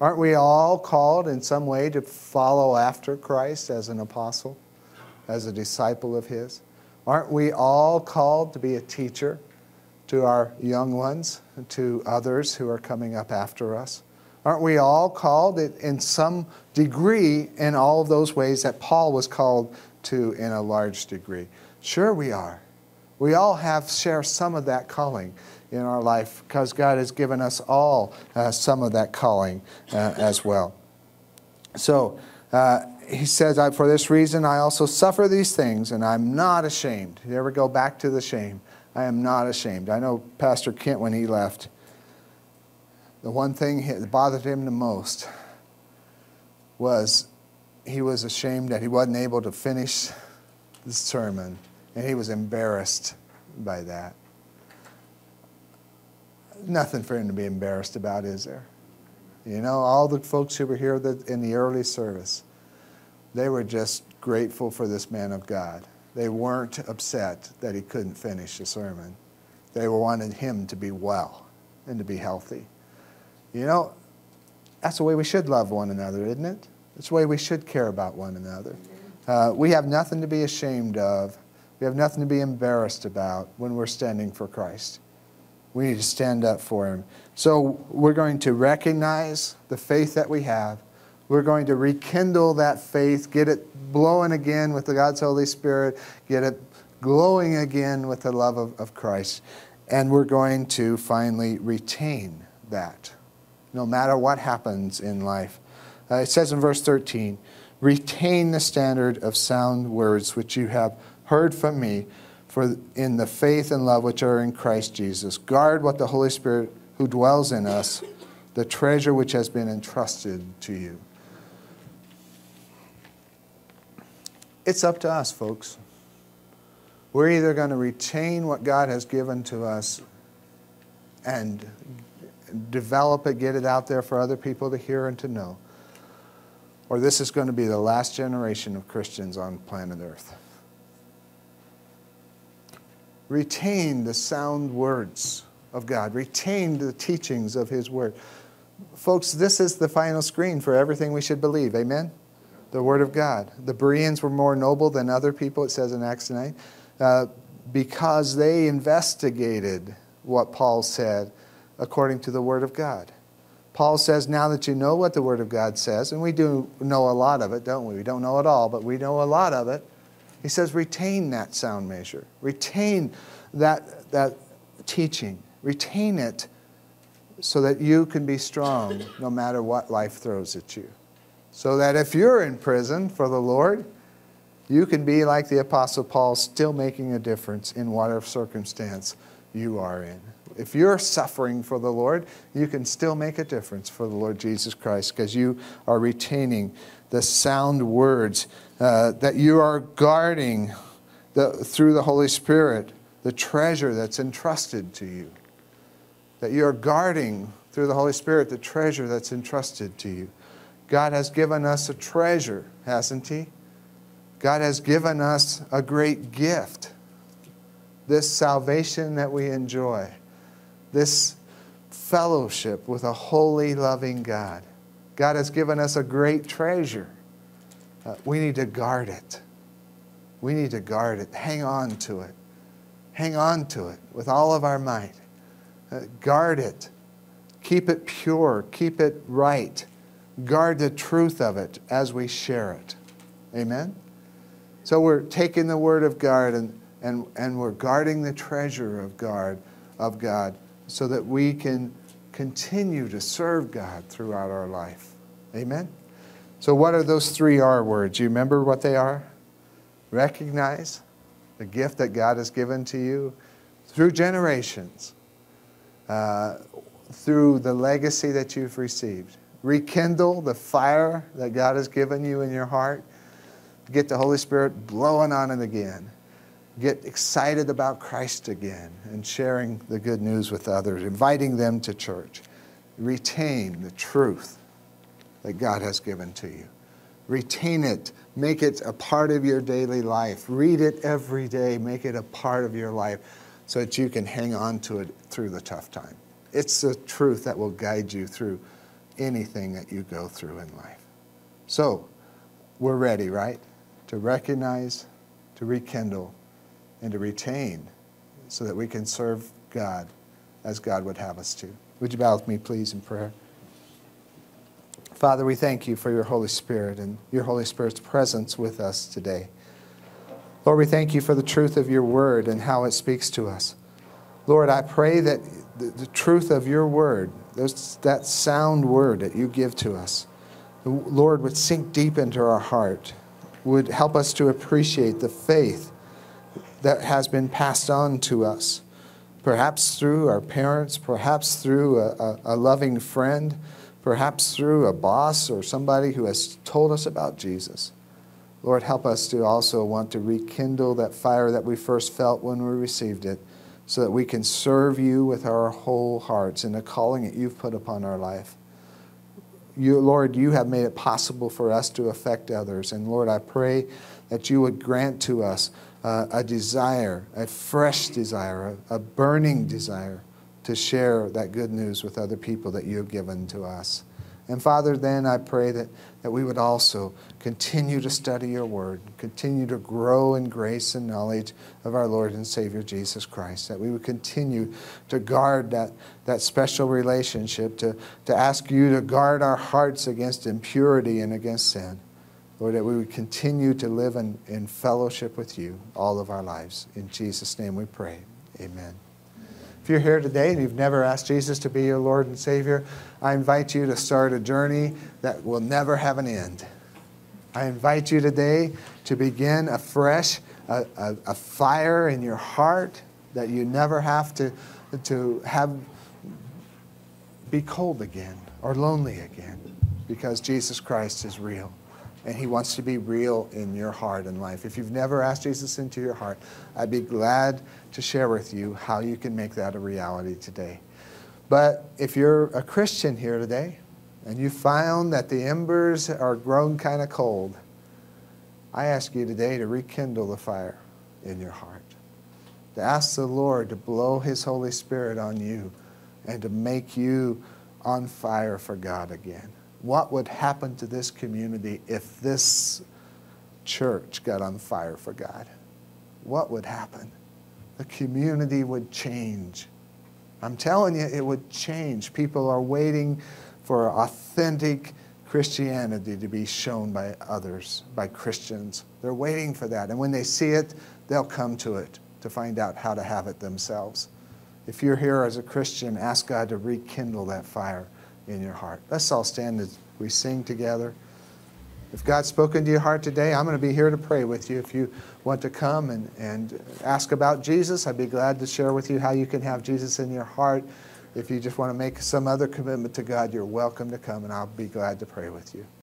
Aren't we all called in some way to follow after Christ as an apostle, as a disciple of His? Aren't we all called to be a teacher to our young ones, to others who are coming up after us? Aren't we all called in some degree in all of those ways that Paul was called to in a large degree? Sure, we are. We all have share some of that calling in our life because God has given us all uh, some of that calling uh, as well. So uh, he says, For this reason I also suffer these things, and I'm not ashamed. You ever go back to the shame? I am not ashamed. I know Pastor Kent, when he left, the one thing that bothered him the most was he was ashamed that he wasn't able to finish the sermon, and he was embarrassed by that nothing for him to be embarrassed about, is there? You know, all the folks who were here in the early service, they were just grateful for this man of God. They weren't upset that he couldn't finish the sermon. They wanted him to be well and to be healthy. You know, that's the way we should love one another, isn't it? That's the way we should care about one another. Uh, we have nothing to be ashamed of. We have nothing to be embarrassed about when we're standing for Christ. We need to stand up for him. So we're going to recognize the faith that we have. We're going to rekindle that faith, get it blowing again with the God's Holy Spirit, get it glowing again with the love of, of Christ. And we're going to finally retain that, no matter what happens in life. Uh, it says in verse 13, retain the standard of sound words which you have heard from me for in the faith and love which are in Christ Jesus. Guard what the Holy Spirit who dwells in us, the treasure which has been entrusted to you. It's up to us, folks. We're either going to retain what God has given to us and develop it, get it out there for other people to hear and to know, or this is going to be the last generation of Christians on planet Earth retain the sound words of God, retain the teachings of His Word. Folks, this is the final screen for everything we should believe. Amen? The Word of God. The Bereans were more noble than other people, it says in Acts 9, uh, because they investigated what Paul said according to the Word of God. Paul says, now that you know what the Word of God says, and we do know a lot of it, don't we? We don't know it all, but we know a lot of it. He says, retain that sound measure, retain that, that teaching, retain it so that you can be strong no matter what life throws at you. So that if you're in prison for the Lord, you can be like the Apostle Paul, still making a difference in whatever circumstance you are in. If you're suffering for the Lord, you can still make a difference for the Lord Jesus Christ because you are retaining the sound words uh, that you are guarding the, through the Holy Spirit the treasure that's entrusted to you. That you are guarding through the Holy Spirit the treasure that's entrusted to you. God has given us a treasure, hasn't He? God has given us a great gift. This salvation that we enjoy, this fellowship with a holy, loving God. God has given us a great treasure. Uh, we need to guard it. We need to guard it. Hang on to it. Hang on to it with all of our might. Uh, guard it. Keep it pure. Keep it right. Guard the truth of it as we share it. Amen? So we're taking the word of God and, and, and we're guarding the treasure of God, of God so that we can continue to serve God throughout our life. Amen? So, what are those three R words? You remember what they are? Recognize the gift that God has given to you through generations, uh, through the legacy that you've received. Rekindle the fire that God has given you in your heart. Get the Holy Spirit blowing on it again. Get excited about Christ again and sharing the good news with others, inviting them to church. Retain the truth that God has given to you. Retain it. Make it a part of your daily life. Read it every day. Make it a part of your life so that you can hang on to it through the tough time. It's the truth that will guide you through anything that you go through in life. So, we're ready, right? To recognize, to rekindle, and to retain so that we can serve God as God would have us to. Would you bow with me, please, in prayer? Father, we thank you for your Holy Spirit and your Holy Spirit's presence with us today. Lord, we thank you for the truth of your word and how it speaks to us. Lord, I pray that the, the truth of your word, those, that sound word that you give to us, the Lord would sink deep into our heart, would help us to appreciate the faith that has been passed on to us, perhaps through our parents, perhaps through a, a, a loving friend, perhaps through a boss or somebody who has told us about Jesus. Lord, help us to also want to rekindle that fire that we first felt when we received it so that we can serve you with our whole hearts in the calling that you've put upon our life. You, Lord, you have made it possible for us to affect others. And Lord, I pray that you would grant to us uh, a desire, a fresh desire, a, a burning desire to share that good news with other people that you have given to us. And Father, then I pray that, that we would also continue to study your word, continue to grow in grace and knowledge of our Lord and Savior Jesus Christ, that we would continue to guard that, that special relationship, to, to ask you to guard our hearts against impurity and against sin. Lord, that we would continue to live in, in fellowship with you all of our lives. In Jesus' name we pray. Amen. If you're here today and you've never asked Jesus to be your Lord and Savior, I invite you to start a journey that will never have an end. I invite you today to begin afresh a, a, a fire in your heart that you never have to, to have be cold again or lonely again because Jesus Christ is real and he wants to be real in your heart and life. If you've never asked Jesus into your heart, I'd be glad to share with you how you can make that a reality today. But if you're a Christian here today and you found that the embers are grown kind of cold, I ask you today to rekindle the fire in your heart. To ask the Lord to blow his Holy Spirit on you and to make you on fire for God again what would happen to this community if this church got on fire for God? What would happen? The community would change. I'm telling you, it would change. People are waiting for authentic Christianity to be shown by others, by Christians. They're waiting for that. And when they see it, they'll come to it to find out how to have it themselves. If you're here as a Christian, ask God to rekindle that fire in your heart. Let's all stand as we sing together. If God's spoken to your heart today, I'm going to be here to pray with you. If you want to come and, and ask about Jesus, I'd be glad to share with you how you can have Jesus in your heart. If you just want to make some other commitment to God, you're welcome to come, and I'll be glad to pray with you.